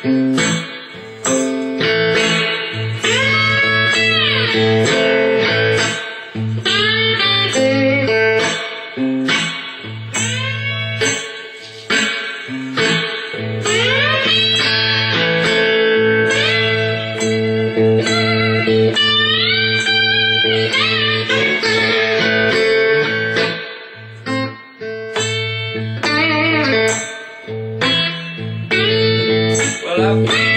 Thank you. love me.